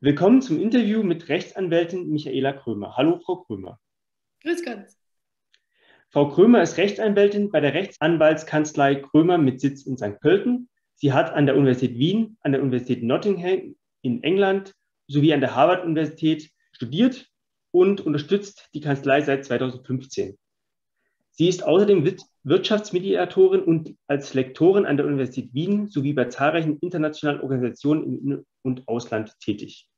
Willkommen zum Interview mit Rechtsanwältin Michaela Krömer. Hallo, Frau Krömer. Grüß Gott. Frau Krömer ist Rechtsanwältin bei der Rechtsanwaltskanzlei Krömer mit Sitz in St. Pölten. Sie hat an der Universität Wien, an der Universität Nottingham in England sowie an der Harvard-Universität studiert und unterstützt die Kanzlei seit 2015. Sie ist außerdem Wirtschaftsmediatorin und als Lektorin an der Universität Wien sowie bei zahlreichen internationalen Organisationen im In- und Ausland tätig.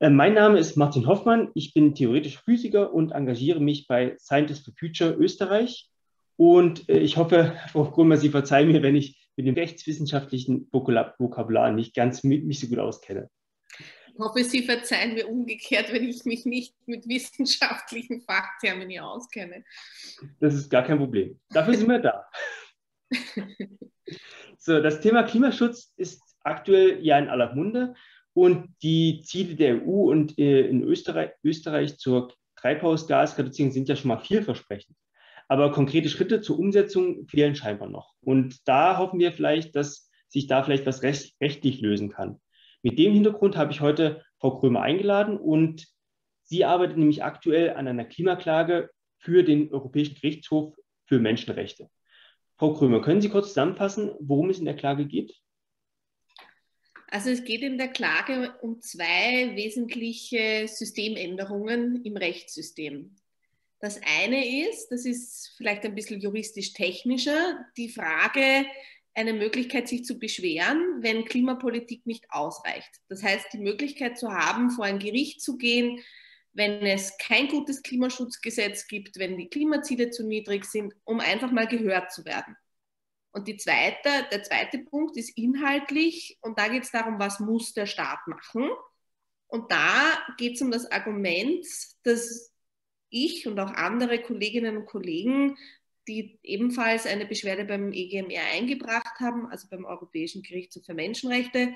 Äh, mein Name ist Martin Hoffmann. Ich bin theoretisch Physiker und engagiere mich bei Scientists for Future Österreich. Und äh, ich hoffe, Frau Krummer, Sie verzeihen mir, wenn ich mit dem rechtswissenschaftlichen Vokabular nicht ganz mich so gut auskenne. Ich hoffe, Sie verzeihen mir umgekehrt, wenn ich mich nicht mit wissenschaftlichen Fachtermini auskenne. Das ist gar kein Problem. Dafür sind wir da. so, das Thema Klimaschutz ist aktuell ja in aller Munde und die Ziele der EU und äh, in Österreich, Österreich zur Treibhausgasreduzierung sind ja schon mal vielversprechend. Aber konkrete Schritte zur Umsetzung fehlen scheinbar noch. Und da hoffen wir vielleicht, dass sich da vielleicht was recht, rechtlich lösen kann. Mit dem Hintergrund habe ich heute Frau Krömer eingeladen und sie arbeitet nämlich aktuell an einer Klimaklage für den Europäischen Gerichtshof für Menschenrechte. Frau Krömer, können Sie kurz zusammenfassen, worum es in der Klage geht? Also es geht in der Klage um zwei wesentliche Systemänderungen im Rechtssystem. Das eine ist, das ist vielleicht ein bisschen juristisch technischer, die Frage, eine Möglichkeit, sich zu beschweren, wenn Klimapolitik nicht ausreicht. Das heißt, die Möglichkeit zu haben, vor ein Gericht zu gehen, wenn es kein gutes Klimaschutzgesetz gibt, wenn die Klimaziele zu niedrig sind, um einfach mal gehört zu werden. Und die zweite, der zweite Punkt ist inhaltlich und da geht es darum, was muss der Staat machen. Und da geht es um das Argument, dass ich und auch andere Kolleginnen und Kollegen die ebenfalls eine Beschwerde beim EGMR eingebracht haben, also beim Europäischen Gerichtshof für Menschenrechte,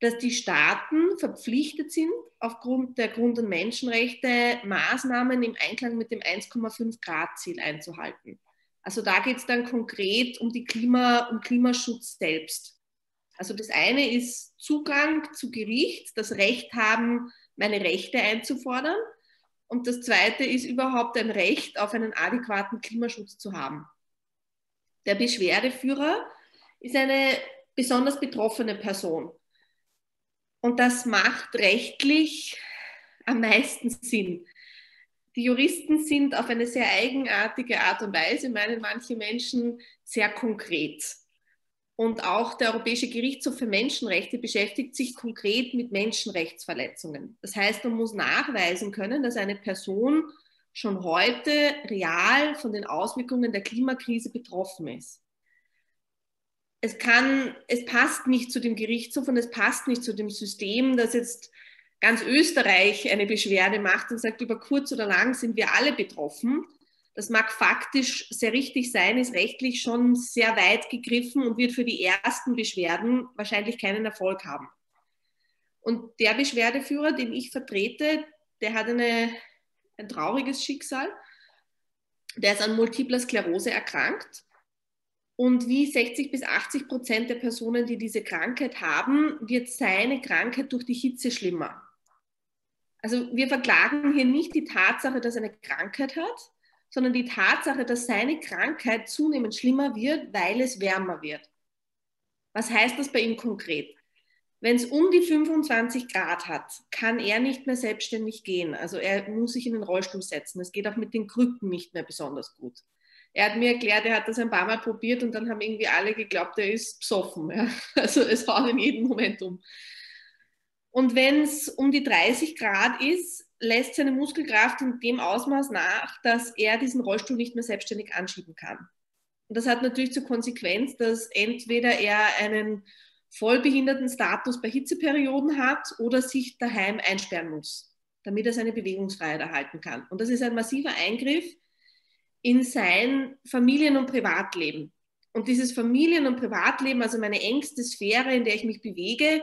dass die Staaten verpflichtet sind, aufgrund der Grund- und Menschenrechte Maßnahmen im Einklang mit dem 1,5 Grad-Ziel einzuhalten. Also da geht es dann konkret um, die Klima, um Klimaschutz selbst. Also das eine ist Zugang zu Gericht, das Recht haben, meine Rechte einzufordern. Und das Zweite ist überhaupt ein Recht auf einen adäquaten Klimaschutz zu haben. Der Beschwerdeführer ist eine besonders betroffene Person. Und das macht rechtlich am meisten Sinn. Die Juristen sind auf eine sehr eigenartige Art und Weise, meinen manche Menschen, sehr konkret. Und auch der Europäische Gerichtshof für Menschenrechte beschäftigt sich konkret mit Menschenrechtsverletzungen. Das heißt, man muss nachweisen können, dass eine Person schon heute real von den Auswirkungen der Klimakrise betroffen ist. Es, kann, es passt nicht zu dem Gerichtshof und es passt nicht zu dem System, dass jetzt ganz Österreich eine Beschwerde macht und sagt, über kurz oder lang sind wir alle betroffen, das mag faktisch sehr richtig sein, ist rechtlich schon sehr weit gegriffen und wird für die ersten Beschwerden wahrscheinlich keinen Erfolg haben. Und der Beschwerdeführer, den ich vertrete, der hat eine, ein trauriges Schicksal. Der ist an multipler Sklerose erkrankt. Und wie 60 bis 80 Prozent der Personen, die diese Krankheit haben, wird seine Krankheit durch die Hitze schlimmer. Also wir verklagen hier nicht die Tatsache, dass er eine Krankheit hat, sondern die Tatsache, dass seine Krankheit zunehmend schlimmer wird, weil es wärmer wird. Was heißt das bei ihm konkret? Wenn es um die 25 Grad hat, kann er nicht mehr selbstständig gehen. Also er muss sich in den Rollstuhl setzen. Es geht auch mit den Krücken nicht mehr besonders gut. Er hat mir erklärt, er hat das ein paar Mal probiert und dann haben irgendwie alle geglaubt, er ist besoffen. Ja? Also es haut in jedem Moment um. Und wenn es um die 30 Grad ist, lässt seine Muskelkraft in dem Ausmaß nach, dass er diesen Rollstuhl nicht mehr selbstständig anschieben kann. Und das hat natürlich zur Konsequenz, dass entweder er einen vollbehinderten Status bei Hitzeperioden hat oder sich daheim einsperren muss, damit er seine Bewegungsfreiheit erhalten kann. Und das ist ein massiver Eingriff in sein Familien- und Privatleben. Und dieses Familien- und Privatleben, also meine engste Sphäre, in der ich mich bewege,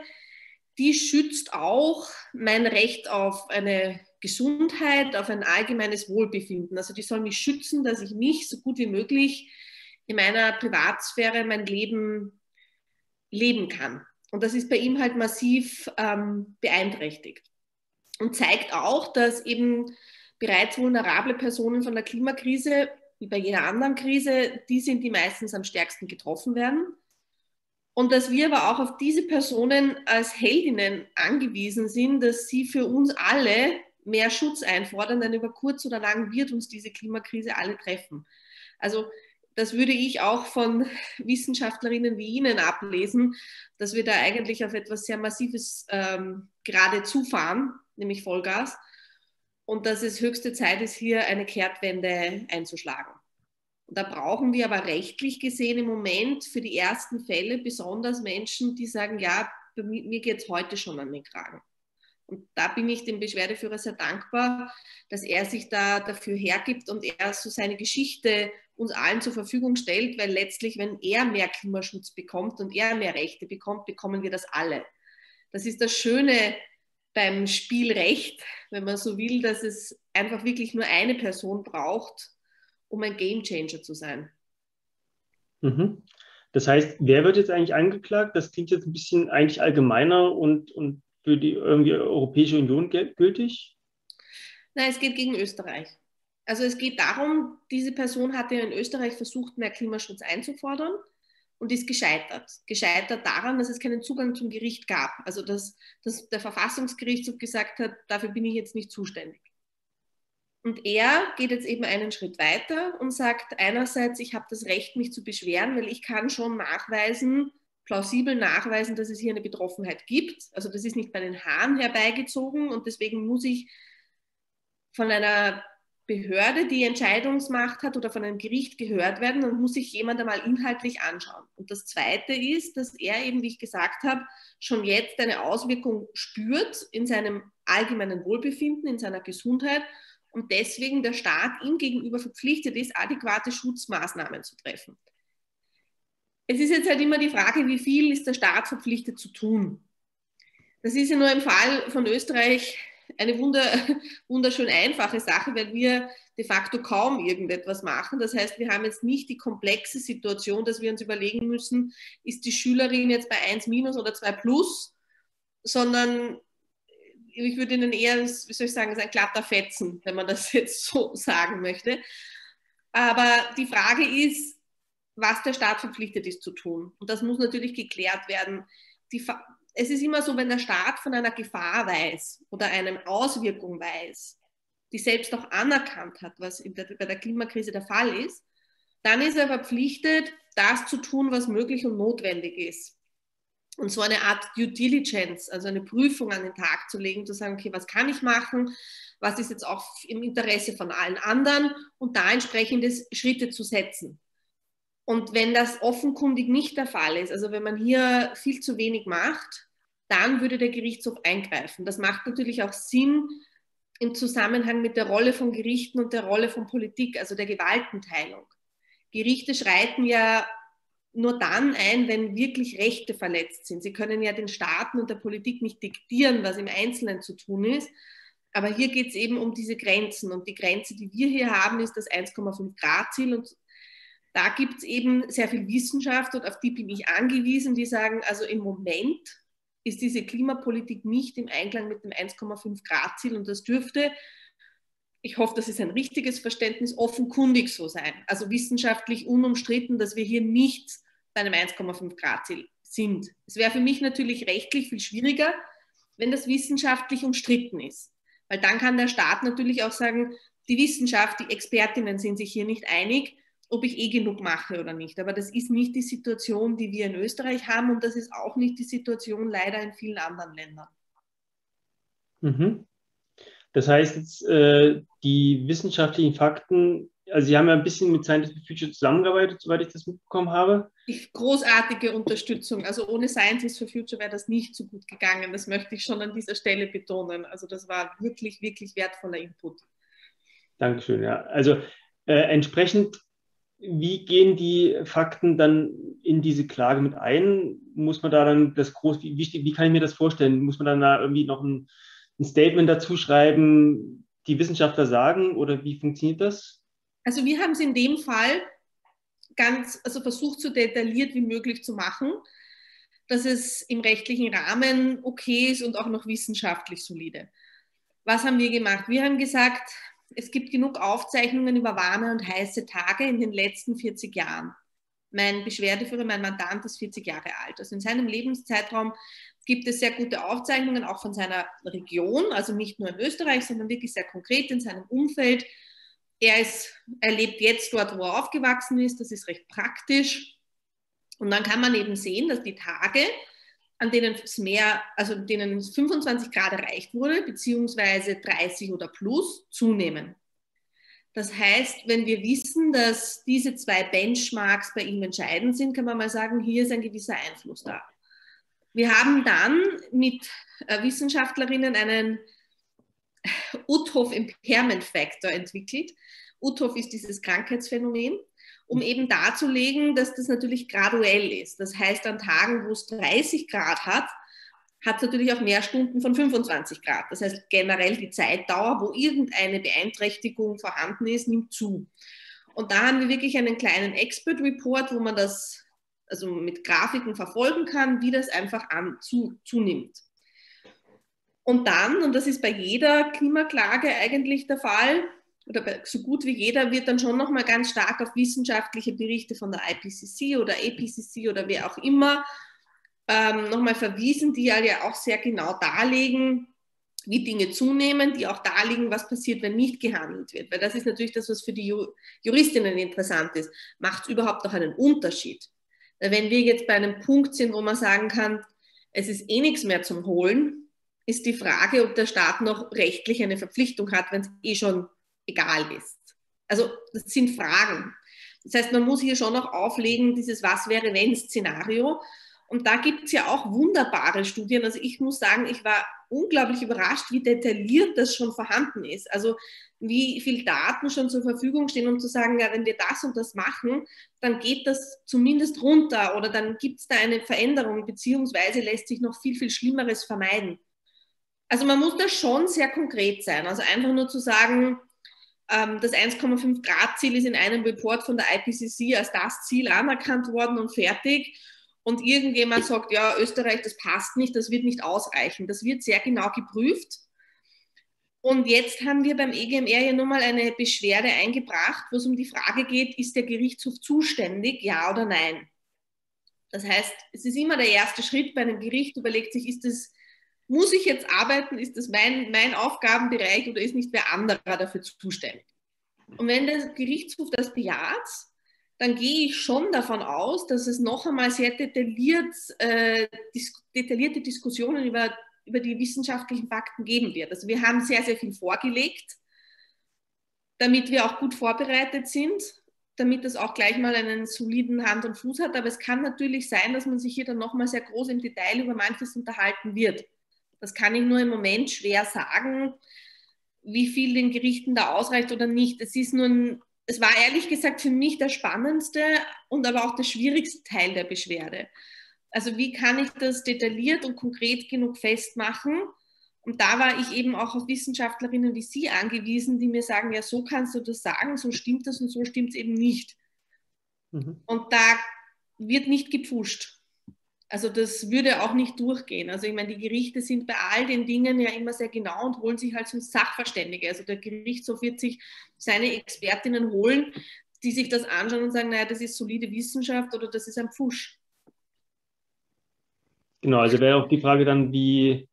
die schützt auch mein Recht auf eine Gesundheit, auf ein allgemeines Wohlbefinden. Also die soll mich schützen, dass ich mich so gut wie möglich in meiner Privatsphäre mein Leben leben kann. Und das ist bei ihm halt massiv ähm, beeinträchtigt. Und zeigt auch, dass eben bereits vulnerable Personen von der Klimakrise, wie bei jeder anderen Krise, die sind, die meistens am stärksten getroffen werden. Und dass wir aber auch auf diese Personen als Heldinnen angewiesen sind, dass sie für uns alle mehr Schutz einfordern, denn über kurz oder lang wird uns diese Klimakrise alle treffen. Also das würde ich auch von Wissenschaftlerinnen wie Ihnen ablesen, dass wir da eigentlich auf etwas sehr Massives ähm, gerade zufahren, nämlich Vollgas, und dass es höchste Zeit ist, hier eine Kehrtwende einzuschlagen. Da brauchen wir aber rechtlich gesehen im Moment für die ersten Fälle besonders Menschen, die sagen, ja, mir geht es heute schon an den Kragen. Und da bin ich dem Beschwerdeführer sehr dankbar, dass er sich da dafür hergibt und er so seine Geschichte uns allen zur Verfügung stellt, weil letztlich, wenn er mehr Klimaschutz bekommt und er mehr Rechte bekommt, bekommen wir das alle. Das ist das Schöne beim Spielrecht, wenn man so will, dass es einfach wirklich nur eine Person braucht, um ein Gamechanger zu sein. Mhm. Das heißt, wer wird jetzt eigentlich angeklagt? Das klingt jetzt ein bisschen eigentlich allgemeiner und, und für die irgendwie Europäische Union gültig? Nein, es geht gegen Österreich. Also es geht darum, diese Person hatte in Österreich versucht, mehr Klimaschutz einzufordern und ist gescheitert. Gescheitert daran, dass es keinen Zugang zum Gericht gab. Also dass, dass der Verfassungsgerichtshof gesagt hat, dafür bin ich jetzt nicht zuständig. Und er geht jetzt eben einen Schritt weiter und sagt einerseits, ich habe das Recht, mich zu beschweren, weil ich kann schon nachweisen, plausibel nachweisen, dass es hier eine Betroffenheit gibt. Also das ist nicht bei den Haaren herbeigezogen und deswegen muss ich von einer Behörde, die Entscheidungsmacht hat oder von einem Gericht gehört werden und muss sich jemand einmal inhaltlich anschauen. Und das Zweite ist, dass er eben, wie ich gesagt habe, schon jetzt eine Auswirkung spürt in seinem allgemeinen Wohlbefinden, in seiner Gesundheit und deswegen der Staat ihm gegenüber verpflichtet ist, adäquate Schutzmaßnahmen zu treffen. Es ist jetzt halt immer die Frage, wie viel ist der Staat verpflichtet zu tun. Das ist ja nur im Fall von Österreich eine wunder, wunderschön einfache Sache, weil wir de facto kaum irgendetwas machen. Das heißt, wir haben jetzt nicht die komplexe Situation, dass wir uns überlegen müssen, ist die Schülerin jetzt bei 1 minus oder 2 plus, sondern ich würde Ihnen eher, wie soll ich sagen, ein glatter Fetzen, wenn man das jetzt so sagen möchte. Aber die Frage ist, was der Staat verpflichtet ist zu tun. Und das muss natürlich geklärt werden. Die, es ist immer so, wenn der Staat von einer Gefahr weiß oder einer Auswirkung weiß, die selbst auch anerkannt hat, was der, bei der Klimakrise der Fall ist, dann ist er verpflichtet, das zu tun, was möglich und notwendig ist. Und so eine Art Due Diligence, also eine Prüfung an den Tag zu legen, zu sagen, okay, was kann ich machen, was ist jetzt auch im Interesse von allen anderen und da entsprechende Schritte zu setzen. Und wenn das offenkundig nicht der Fall ist, also wenn man hier viel zu wenig macht, dann würde der Gerichtshof eingreifen. Das macht natürlich auch Sinn im Zusammenhang mit der Rolle von Gerichten und der Rolle von Politik, also der Gewaltenteilung. Gerichte schreiten ja nur dann ein, wenn wirklich Rechte verletzt sind. Sie können ja den Staaten und der Politik nicht diktieren, was im Einzelnen zu tun ist. Aber hier geht es eben um diese Grenzen. Und die Grenze, die wir hier haben, ist das 1,5 Grad Ziel. Und da gibt es eben sehr viel Wissenschaft und auf die bin ich angewiesen, die sagen, also im Moment ist diese Klimapolitik nicht im Einklang mit dem 1,5 Grad Ziel und das dürfte, ich hoffe, das ist ein richtiges Verständnis, offenkundig so sein. Also wissenschaftlich unumstritten, dass wir hier nicht bei einem 1,5 Grad Ziel sind. Es wäre für mich natürlich rechtlich viel schwieriger, wenn das wissenschaftlich umstritten ist. Weil dann kann der Staat natürlich auch sagen, die Wissenschaft, die Expertinnen sind sich hier nicht einig ob ich eh genug mache oder nicht. Aber das ist nicht die Situation, die wir in Österreich haben und das ist auch nicht die Situation leider in vielen anderen Ländern. Mhm. Das heißt, jetzt, äh, die wissenschaftlichen Fakten, also Sie haben ja ein bisschen mit Scientists for Future zusammengearbeitet, soweit ich das mitbekommen habe. Großartige Unterstützung. Also ohne Scientists for Future wäre das nicht so gut gegangen. Das möchte ich schon an dieser Stelle betonen. Also das war wirklich, wirklich wertvoller Input. Dankeschön, ja. Also äh, entsprechend wie gehen die Fakten dann in diese Klage mit ein? Muss man da dann das groß, wie, wie, wie kann ich mir das vorstellen? Muss man dann da irgendwie noch ein, ein Statement dazu schreiben, die Wissenschaftler sagen oder wie funktioniert das? Also wir haben es in dem Fall ganz, also versucht so detailliert wie möglich zu machen. dass es im rechtlichen Rahmen okay ist und auch noch wissenschaftlich solide. Was haben wir gemacht? Wir haben gesagt, es gibt genug Aufzeichnungen über warme und heiße Tage in den letzten 40 Jahren. Mein Beschwerdeführer, mein Mandant ist 40 Jahre alt. Also in seinem Lebenszeitraum gibt es sehr gute Aufzeichnungen, auch von seiner Region, also nicht nur in Österreich, sondern wirklich sehr konkret in seinem Umfeld. Er, ist, er lebt jetzt dort, wo er aufgewachsen ist. Das ist recht praktisch. Und dann kann man eben sehen, dass die Tage, an denen es mehr, also denen 25 Grad erreicht wurde, beziehungsweise 30 oder plus, zunehmen. Das heißt, wenn wir wissen, dass diese zwei Benchmarks bei ihm entscheidend sind, kann man mal sagen, hier ist ein gewisser Einfluss da. Wir haben dann mit äh, Wissenschaftlerinnen einen Uthoff Impairment Factor entwickelt. Uthoff ist dieses Krankheitsphänomen, um eben darzulegen, dass das natürlich graduell ist. Das heißt, an Tagen, wo es 30 Grad hat, hat es natürlich auch mehr Stunden von 25 Grad. Das heißt, generell die Zeitdauer, wo irgendeine Beeinträchtigung vorhanden ist, nimmt zu. Und da haben wir wirklich einen kleinen Expert Report, wo man das also mit Grafiken verfolgen kann, wie das einfach an, zu, zunimmt. Und dann, und das ist bei jeder Klimaklage eigentlich der Fall, oder so gut wie jeder, wird dann schon nochmal ganz stark auf wissenschaftliche Berichte von der IPCC oder APCC oder wer auch immer ähm, nochmal verwiesen, die ja auch sehr genau darlegen, wie Dinge zunehmen, die auch darlegen, was passiert, wenn nicht gehandelt wird. Weil das ist natürlich das, was für die Juristinnen interessant ist. Macht es überhaupt noch einen Unterschied? Wenn wir jetzt bei einem Punkt sind, wo man sagen kann, es ist eh nichts mehr zum Holen, ist die Frage, ob der Staat noch rechtlich eine Verpflichtung hat, wenn es eh schon egal ist. Also das sind Fragen. Das heißt, man muss hier schon noch auflegen, dieses Was wäre wenn Szenario. Und da gibt es ja auch wunderbare Studien. Also ich muss sagen, ich war unglaublich überrascht, wie detailliert das schon vorhanden ist. Also wie viel Daten schon zur Verfügung stehen, um zu sagen, ja, wenn wir das und das machen, dann geht das zumindest runter oder dann gibt es da eine Veränderung, beziehungsweise lässt sich noch viel, viel Schlimmeres vermeiden. Also man muss da schon sehr konkret sein. Also einfach nur zu sagen, ähm, das 1,5 Grad Ziel ist in einem Report von der IPCC als das Ziel anerkannt worden und fertig und irgendjemand sagt, ja, Österreich, das passt nicht, das wird nicht ausreichen. Das wird sehr genau geprüft. Und jetzt haben wir beim EGMR ja nun mal eine Beschwerde eingebracht, wo es um die Frage geht, ist der Gerichtshof zuständig, ja oder nein? Das heißt, es ist immer der erste Schritt bei einem Gericht, überlegt sich, ist das, muss ich jetzt arbeiten, ist das mein, mein Aufgabenbereich oder ist nicht wer anderer dafür zuständig? Und wenn der Gerichtshof das bejaht, dann gehe ich schon davon aus, dass es noch einmal sehr detailliert, äh, dis detaillierte Diskussionen über, über die wissenschaftlichen Fakten geben wird. Also wir haben sehr, sehr viel vorgelegt, damit wir auch gut vorbereitet sind, damit das auch gleich mal einen soliden Hand und Fuß hat. Aber es kann natürlich sein, dass man sich hier dann noch mal sehr groß im Detail über manches unterhalten wird. Das kann ich nur im Moment schwer sagen, wie viel den Gerichten da ausreicht oder nicht. Es ist nur ein es war ehrlich gesagt für mich der spannendste und aber auch der schwierigste Teil der Beschwerde. Also wie kann ich das detailliert und konkret genug festmachen? Und da war ich eben auch auf Wissenschaftlerinnen wie Sie angewiesen, die mir sagen, ja, so kannst du das sagen, so stimmt das und so stimmt es eben nicht. Mhm. Und da wird nicht gepfuscht. Also das würde auch nicht durchgehen. Also ich meine, die Gerichte sind bei all den Dingen ja immer sehr genau und holen sich halt so Sachverständige. Also der Gerichtshof wird sich seine Expertinnen holen, die sich das anschauen und sagen, naja, das ist solide Wissenschaft oder das ist ein Pfusch. Genau, also wäre auch die Frage dann, wie,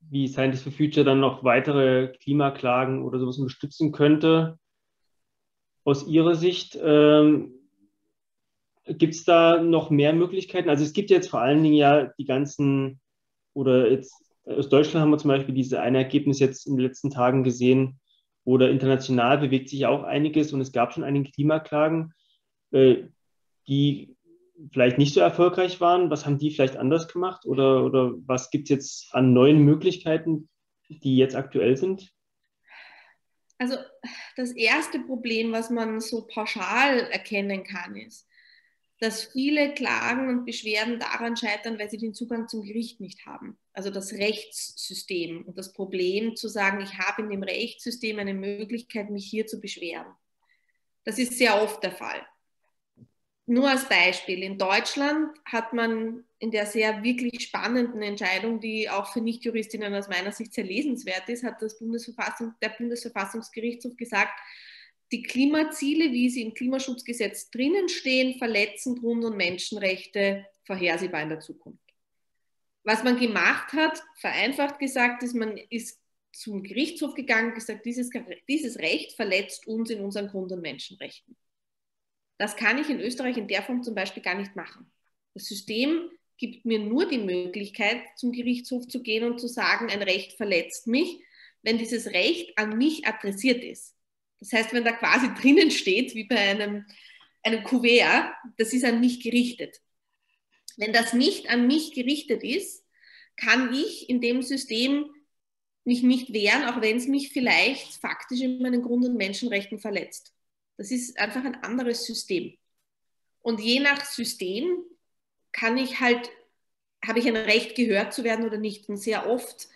wie Scientists for Future dann noch weitere Klimaklagen oder sowas unterstützen könnte. Aus Ihrer Sicht, ähm, Gibt es da noch mehr Möglichkeiten? Also es gibt jetzt vor allen Dingen ja die ganzen, oder jetzt aus Deutschland haben wir zum Beispiel diese eine Ergebnis jetzt in den letzten Tagen gesehen, oder international bewegt sich auch einiges und es gab schon einige Klimaklagen, äh, die vielleicht nicht so erfolgreich waren. Was haben die vielleicht anders gemacht oder, oder was gibt es jetzt an neuen Möglichkeiten, die jetzt aktuell sind? Also das erste Problem, was man so pauschal erkennen kann, ist, dass viele Klagen und Beschwerden daran scheitern, weil sie den Zugang zum Gericht nicht haben. Also das Rechtssystem und das Problem zu sagen, ich habe in dem Rechtssystem eine Möglichkeit, mich hier zu beschweren. Das ist sehr oft der Fall. nur als Beispiel, in Deutschland hat man in der sehr wirklich spannenden Entscheidung, die auch für Nichtjuristinnen aus meiner Sicht sehr lesenswert ist, hat das Bundesverfassung, der Bundesverfassungsgerichtshof gesagt, die Klimaziele, wie sie im Klimaschutzgesetz drinnen stehen, verletzen Grund- und Menschenrechte vorhersehbar in der Zukunft. Was man gemacht hat, vereinfacht gesagt, ist, man ist zum Gerichtshof gegangen und gesagt, dieses, dieses Recht verletzt uns in unseren Grund- und Menschenrechten. Das kann ich in Österreich in der Form zum Beispiel gar nicht machen. Das System gibt mir nur die Möglichkeit, zum Gerichtshof zu gehen und zu sagen, ein Recht verletzt mich, wenn dieses Recht an mich adressiert ist. Das heißt, wenn da quasi drinnen steht, wie bei einem, einem Kuvert, das ist an mich gerichtet. Wenn das nicht an mich gerichtet ist, kann ich in dem System mich nicht wehren, auch wenn es mich vielleicht faktisch in meinen Grund- und Menschenrechten verletzt. Das ist einfach ein anderes System. Und je nach System kann ich halt, habe ich ein Recht gehört zu werden oder nicht. Und sehr oft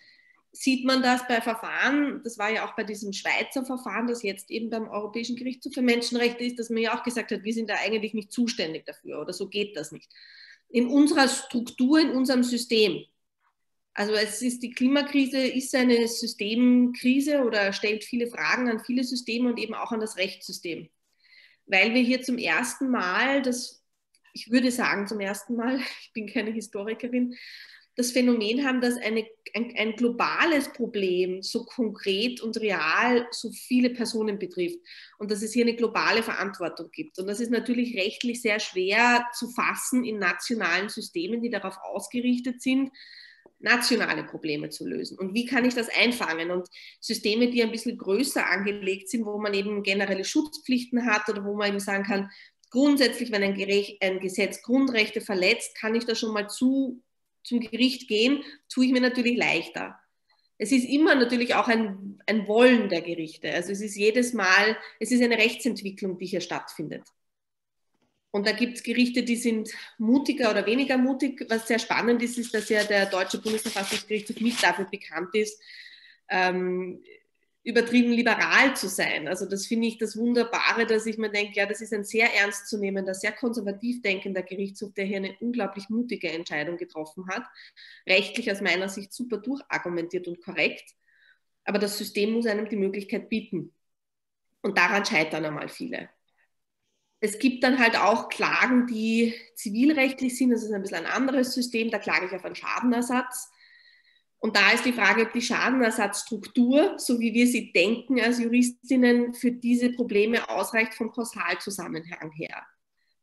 sieht man das bei Verfahren, das war ja auch bei diesem Schweizer Verfahren, das jetzt eben beim Europäischen Gerichtshof für Menschenrechte ist, dass man ja auch gesagt hat, wir sind da eigentlich nicht zuständig dafür oder so geht das nicht. In unserer Struktur, in unserem System. Also es ist die Klimakrise ist eine Systemkrise oder stellt viele Fragen an viele Systeme und eben auch an das Rechtssystem. Weil wir hier zum ersten Mal, das, ich würde sagen zum ersten Mal, ich bin keine Historikerin, das Phänomen haben, dass eine, ein, ein, globales Problem so konkret und real so viele Personen betrifft und dass es hier eine globale Verantwortung gibt. Und das ist natürlich rechtlich sehr schwer zu fassen in nationalen Systemen, die darauf ausgerichtet sind, nationale Probleme zu lösen. Und wie kann ich das einfangen? Und Systeme, die ein bisschen größer angelegt sind, wo man eben generelle Schutzpflichten hat oder wo man eben sagen kann, grundsätzlich, wenn ein, Gerecht, ein Gesetz Grundrechte verletzt, kann ich da schon mal zu, zum Gericht gehen, tue ich mir natürlich leichter. Es ist immer natürlich auch ein, ein Wollen der Gerichte. Also es ist jedes Mal, es ist eine Rechtsentwicklung, die hier stattfindet. Und da gibt es Gerichte, die sind mutiger oder weniger mutig. Was sehr spannend ist, ist, dass ja der deutsche Bundesverfassungsgerichtshof nicht dafür bekannt ist, ähm, übertrieben liberal zu sein. Also das finde ich das Wunderbare, dass ich mir denke, ja, das ist ein sehr ernstzunehmender, sehr konservativ denkender Gerichtshof, der hier eine unglaublich mutige Entscheidung getroffen hat. Rechtlich aus meiner Sicht super durchargumentiert und korrekt. Aber das System muss einem die Möglichkeit bieten. Und daran scheitern einmal viele. Es gibt dann halt auch Klagen, die zivilrechtlich sind. Das ist ein bisschen ein anderes System. Da klage ich auf einen Schadenersatz. Und da ist die Frage, ob die Schadenersatzstruktur, so wie wir sie denken als Juristinnen, für diese Probleme ausreicht vom Kausalzusammenhang her.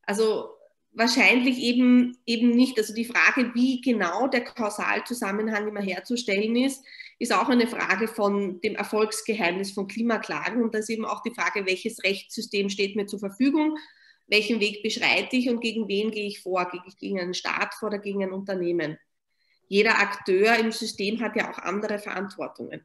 Also wahrscheinlich eben, eben nicht. Also die Frage, wie genau der Kausalzusammenhang immer herzustellen ist, ist auch eine Frage von dem Erfolgsgeheimnis von Klimaklagen. Und da ist eben auch die Frage, welches Rechtssystem steht mir zur Verfügung, welchen Weg beschreite ich und gegen wen gehe ich vor? Gehe ich gegen einen Staat vor oder gegen ein Unternehmen? Jeder Akteur im System hat ja auch andere Verantwortungen.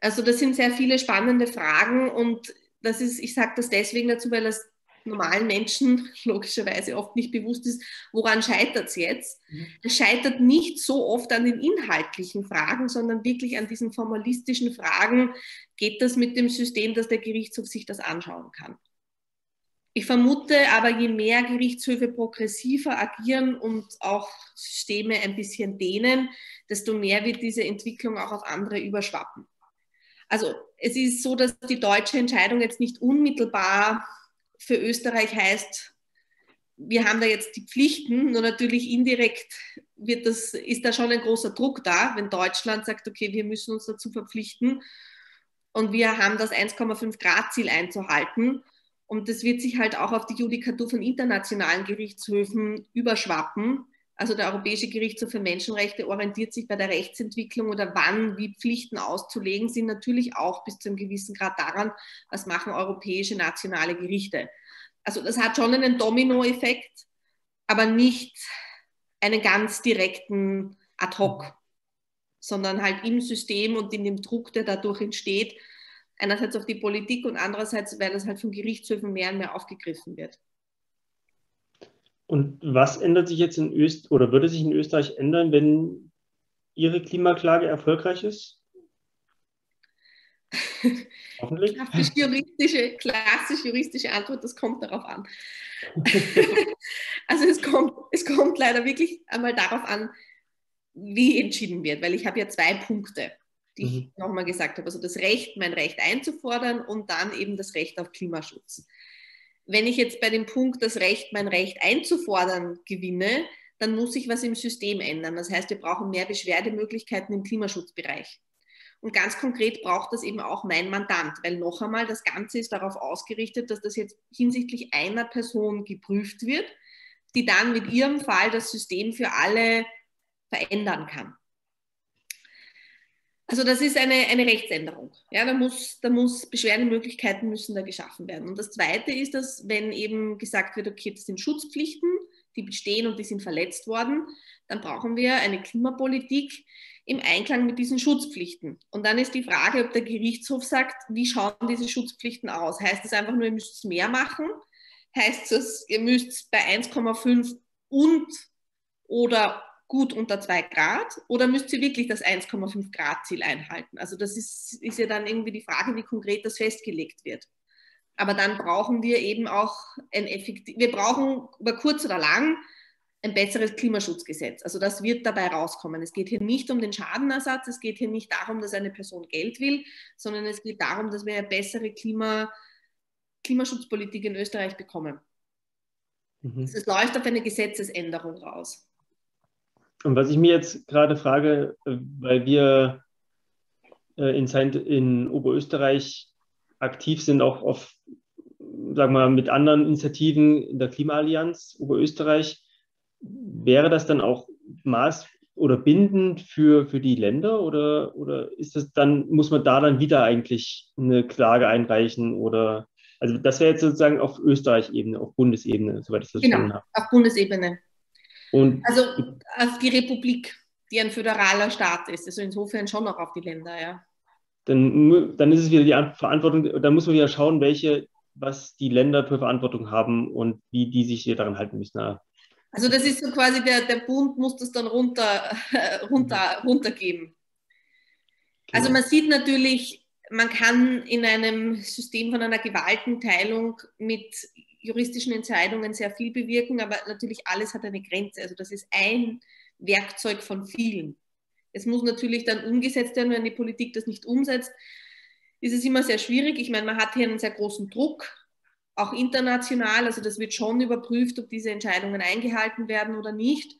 Also das sind sehr viele spannende Fragen und das ist, ich sage das deswegen dazu, weil das normalen Menschen logischerweise oft nicht bewusst ist, woran scheitert es jetzt. Mhm. Es scheitert nicht so oft an den inhaltlichen Fragen, sondern wirklich an diesen formalistischen Fragen, geht das mit dem System, dass der Gerichtshof sich das anschauen kann. Ich vermute aber, je mehr Gerichtshöfe progressiver agieren und auch Systeme ein bisschen dehnen, desto mehr wird diese Entwicklung auch auf andere überschwappen. Also es ist so, dass die deutsche Entscheidung jetzt nicht unmittelbar für Österreich heißt, wir haben da jetzt die Pflichten, nur natürlich indirekt wird das, ist da schon ein großer Druck da, wenn Deutschland sagt, okay, wir müssen uns dazu verpflichten und wir haben das 1,5 Grad Ziel einzuhalten. Und das wird sich halt auch auf die Judikatur von internationalen Gerichtshöfen überschwappen. Also der Europäische Gerichtshof für Menschenrechte orientiert sich bei der Rechtsentwicklung oder wann wie Pflichten auszulegen sind natürlich auch bis zu einem gewissen Grad daran, was machen europäische nationale Gerichte. Also das hat schon einen Dominoeffekt, aber nicht einen ganz direkten Ad-hoc, sondern halt im System und in dem Druck, der dadurch entsteht, einerseits auf die Politik und andererseits, weil das halt von Gerichtshöfen mehr und mehr aufgegriffen wird. Und was ändert sich jetzt in Österreich oder würde sich in Österreich ändern, wenn Ihre Klimaklage erfolgreich ist? Hoffentlich. Klassisch juristische, klassisch juristische Antwort, das kommt darauf an. also es kommt, es kommt leider wirklich einmal darauf an, wie entschieden wird, weil ich habe ja zwei Punkte, die mhm. ich nochmal gesagt habe. Also das Recht, mein Recht einzufordern und dann eben das Recht auf Klimaschutz. Wenn ich jetzt bei dem Punkt das Recht, mein Recht einzufordern gewinne, dann muss sich was im System ändern. Das heißt, wir brauchen mehr Beschwerdemöglichkeiten im Klimaschutzbereich. Und ganz konkret braucht das eben auch mein Mandant, weil noch einmal, das Ganze ist darauf ausgerichtet, dass das jetzt hinsichtlich einer Person geprüft wird, die dann mit ihrem Fall das System für alle verändern kann. Also das ist eine, eine Rechtsänderung. Ja, da muss, da muss Beschwerdemöglichkeiten müssen da geschaffen werden. Und das Zweite ist, dass wenn eben gesagt wird, okay, das sind Schutzpflichten, die bestehen und die sind verletzt worden, dann brauchen wir eine Klimapolitik, im Einklang mit diesen Schutzpflichten. Und dann ist die Frage, ob der Gerichtshof sagt, wie schauen diese Schutzpflichten aus? Heißt das einfach nur, ihr müsst mehr machen? Heißt das, ihr müsst bei 1,5 und oder gut unter 2 Grad? Oder müsst ihr wirklich das 1,5 Grad Ziel einhalten? Also das ist, ist ja dann irgendwie die Frage, wie konkret das festgelegt wird. Aber dann brauchen wir eben auch ein effektiv, wir brauchen über kurz oder lang ein besseres Klimaschutzgesetz. Also das wird dabei rauskommen. Es geht hier nicht um den Schadenersatz, es geht hier nicht darum, dass eine Person Geld will, sondern es geht darum, dass wir eine bessere Klima, Klimaschutzpolitik in Österreich bekommen. Mhm. Also es läuft auf eine Gesetzesänderung raus. Und was ich mir jetzt gerade frage, äh, weil wir äh, in, in Oberösterreich aktiv sind, auch auf, sagen wir mal, mit anderen Initiativen in der Klimaallianz Oberösterreich, wäre das dann auch maß oder bindend für, für die Länder oder, oder ist das dann, muss man da dann wieder eigentlich eine Klage einreichen oder also das wäre jetzt sozusagen auf Österreich-Ebene, auf Bundesebene, soweit ich das genau, verstanden habe. Auf Bundesebene. Und also auf die Republik, die ein föderaler Staat ist. Also insofern schon noch auf die Länder, ja. Dann, dann ist es wieder die Verantwortung, da muss man wieder schauen, welche, was die Länder für Verantwortung haben und wie die sich hier daran halten müssen. Also das ist so quasi, der, der Bund muss das dann runter, runter, runtergeben. Also man sieht natürlich, man kann in einem System von einer Gewaltenteilung mit juristischen Entscheidungen sehr viel bewirken, aber natürlich alles hat eine Grenze. Also das ist ein Werkzeug von vielen. Es muss natürlich dann umgesetzt werden, wenn die Politik das nicht umsetzt, ist es immer sehr schwierig. Ich meine, man hat hier einen sehr großen Druck auch international. Also das wird schon überprüft, ob diese Entscheidungen eingehalten werden oder nicht.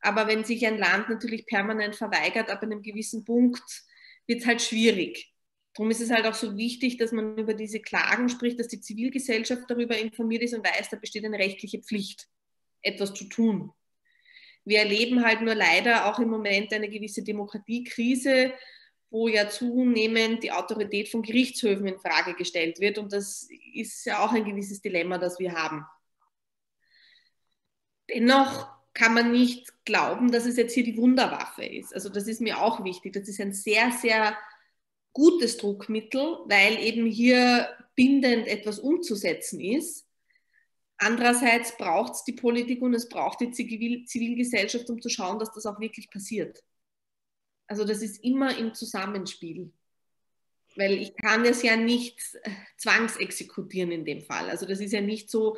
Aber wenn sich ein Land natürlich permanent verweigert, ab einem gewissen Punkt wird es halt schwierig. Darum ist es halt auch so wichtig, dass man über diese Klagen spricht, dass die Zivilgesellschaft darüber informiert ist und weiß, da besteht eine rechtliche Pflicht, etwas zu tun. Wir erleben halt nur leider auch im Moment eine gewisse Demokratiekrise, wo ja zunehmend die Autorität von Gerichtshöfen in Frage gestellt wird. Und das ist ja auch ein gewisses Dilemma, das wir haben. Dennoch kann man nicht glauben, dass es jetzt hier die Wunderwaffe ist. Also das ist mir auch wichtig. Das ist ein sehr, sehr gutes Druckmittel, weil eben hier bindend etwas umzusetzen ist. Andererseits braucht es die Politik und es braucht die Zivilgesellschaft, um zu schauen, dass das auch wirklich passiert. Also das ist immer im Zusammenspiel. Weil ich kann es ja nicht äh, zwangsexekutieren in dem Fall. Also das ist ja nicht so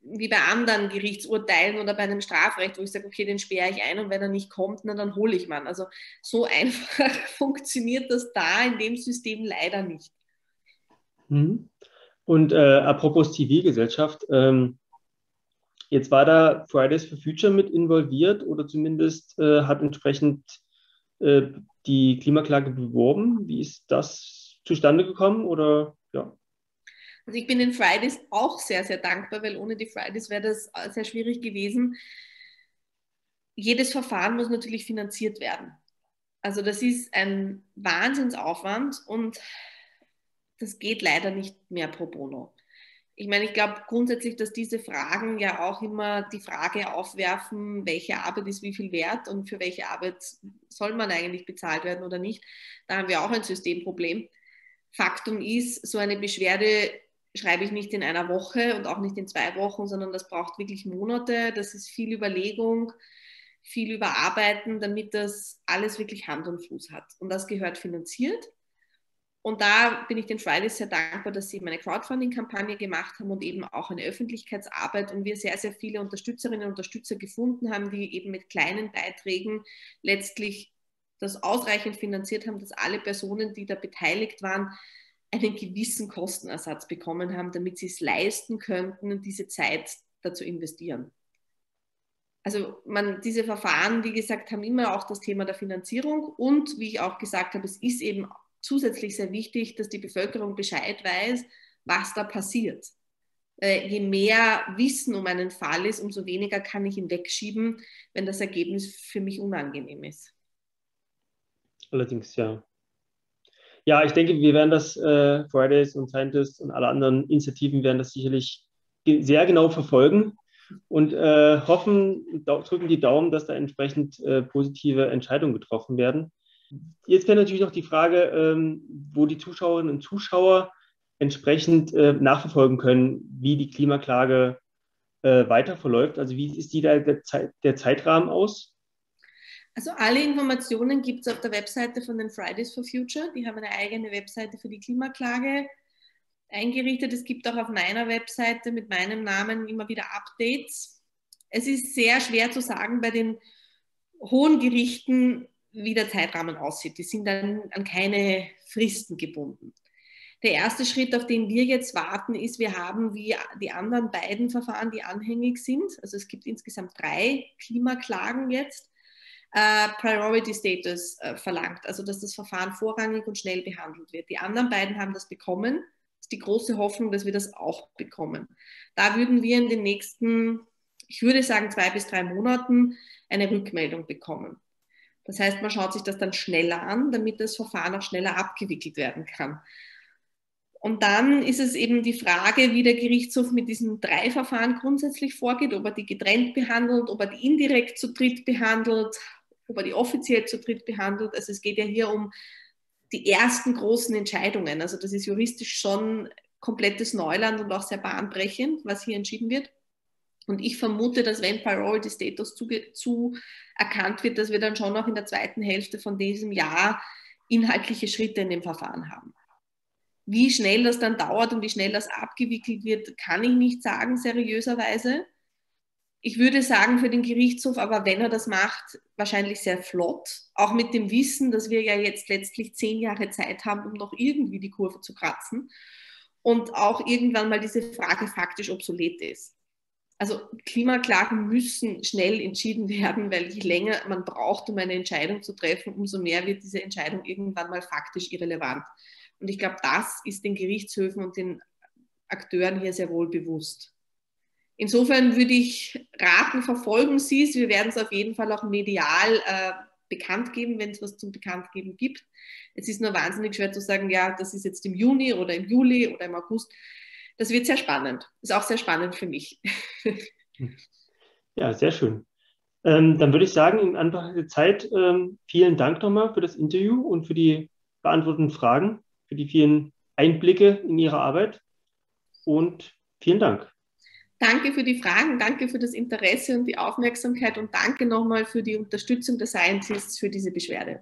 wie bei anderen Gerichtsurteilen oder bei einem Strafrecht, wo ich sage, okay, den sperre ich ein und wenn er nicht kommt, na, dann hole ich man. Also so einfach funktioniert das da in dem System leider nicht. Mhm. Und äh, apropos Zivilgesellschaft, ähm, jetzt war da Fridays for Future mit involviert oder zumindest äh, hat entsprechend äh, die Klimaklage beworben. Wie ist das zustande gekommen? Oder ja? Also ich bin den Fridays auch sehr, sehr dankbar, weil ohne die Fridays wäre das äh, sehr schwierig gewesen. Jedes Verfahren muss natürlich finanziert werden. Also das ist ein Wahnsinnsaufwand und das geht leider nicht mehr pro bono ich meine, ich glaube grundsätzlich, dass diese Fragen ja auch immer die Frage aufwerfen, welche Arbeit ist wie viel wert und für welche Arbeit soll man eigentlich bezahlt werden oder nicht. Da haben wir auch ein Systemproblem. Faktum ist, so eine Beschwerde schreibe ich nicht in einer Woche und auch nicht in zwei Wochen, sondern das braucht wirklich Monate. Das ist viel Überlegung, viel Überarbeiten, damit das alles wirklich Hand und Fuß hat. Und das gehört finanziert. Und da bin ich den Fridays sehr dankbar, dass sie meine Crowdfunding-Kampagne gemacht haben und eben auch eine Öffentlichkeitsarbeit und wir sehr, sehr viele Unterstützerinnen und Unterstützer gefunden haben, die eben mit kleinen Beiträgen letztlich das ausreichend finanziert haben, dass alle Personen, die da beteiligt waren, einen gewissen Kostenersatz bekommen haben, damit sie es leisten könnten, diese Zeit dazu investieren. Also man, diese Verfahren, wie gesagt, haben immer auch das Thema der Finanzierung und wie ich auch gesagt habe, es ist eben zusätzlich sehr wichtig, dass die Bevölkerung Bescheid weiß, was da passiert. Äh, je mehr Wissen um einen Fall ist, umso weniger kann ich ihn wegschieben, wenn das Ergebnis für mich unangenehm ist. Allerdings, ja. Ja, ich denke, wir werden das, äh, Fridays und Scientists und alle anderen Initiativen werden das sicherlich sehr genau verfolgen und äh, hoffen, drücken die Daumen, dass da entsprechend äh, positive Entscheidungen getroffen werden. Jetzt wäre natürlich noch die Frage, ähm, wo die Zuschauerinnen und Zuschauer entsprechend äh, nachverfolgen können, wie die Klimaklage äh, weiter verläuft. Also wie ist die da der, Zeit, der Zeitrahmen aus? Also alle Informationen gibt es auf der Webseite von den Fridays for Future. Die haben eine eigene Webseite für die Klimaklage eingerichtet. Es gibt auch auf meiner Webseite mit meinem Namen immer wieder Updates. Es ist sehr schwer zu sagen bei den hohen Gerichten, wie der Zeitrahmen aussieht. Die sind dann an keine Fristen gebunden. Der erste Schritt, auf den wir jetzt warten, ist, wir haben wie die anderen beiden Verfahren, die anhängig sind, also es gibt insgesamt drei Klimaklagen jetzt, äh, Priority Status äh, verlangt, also dass das Verfahren vorrangig und schnell behandelt wird. Die anderen beiden haben das bekommen. Das ist die große Hoffnung, dass wir das auch bekommen. Da würden wir in den nächsten, ich würde sagen, zwei bis drei Monaten eine Rückmeldung bekommen. Das heißt, man schaut sich das dann schneller an, damit das Verfahren auch schneller abgewickelt werden kann. Und dann ist es eben die Frage, wie der Gerichtshof mit diesen drei Verfahren grundsätzlich vorgeht, ob er die getrennt behandelt, ob er die indirekt zu dritt behandelt, ob die offiziell zu dritt behandelt. Also es geht ja hier um die ersten großen Entscheidungen. Also das ist juristisch schon komplettes Neuland und auch sehr bahnbrechend, was hier entschieden wird. Und ich vermute, dass wenn Priority Status zu, zu wird, dass wir dann schon noch in der zweiten Hälfte von diesem Jahr inhaltliche Schritte in dem Verfahren haben. Wie schnell das dann dauert und wie schnell das abgewickelt wird, kann ich nicht sagen, seriöserweise. Ich würde sagen, für den Gerichtshof, aber wenn er das macht, wahrscheinlich sehr flott. Auch mit dem Wissen, dass wir ja jetzt letztlich zehn Jahre Zeit haben, um noch irgendwie die Kurve zu kratzen. Und auch irgendwann mal diese Frage faktisch obsolet ist also Klimaklagen müssen schnell entschieden werden, weil je länger man braucht, um eine Entscheidung zu treffen, umso mehr wird diese Entscheidung irgendwann mal faktisch irrelevant. Und ich glaube, das ist den Gerichtshöfen und den Akteuren hier sehr wohl bewusst. Insofern würde ich raten, verfolgen Sie es. Wir werden es auf jeden Fall auch medial äh, bekannt geben, wenn es was zum Bekanntgeben gibt. Es ist nur wahnsinnig schwer zu sagen, ja, das ist jetzt im Juni oder im Juli oder im August das wird sehr spannend. Ist auch sehr spannend für mich. Ja, sehr schön. Ähm, dann würde ich sagen, in Anbetracht der Zeit, ähm, vielen Dank nochmal für das Interview und für die beantworteten Fragen, für die vielen Einblicke in Ihre Arbeit und vielen Dank. Danke für die Fragen, danke für das Interesse und die Aufmerksamkeit und danke nochmal für die Unterstützung der Scientists für diese Beschwerde.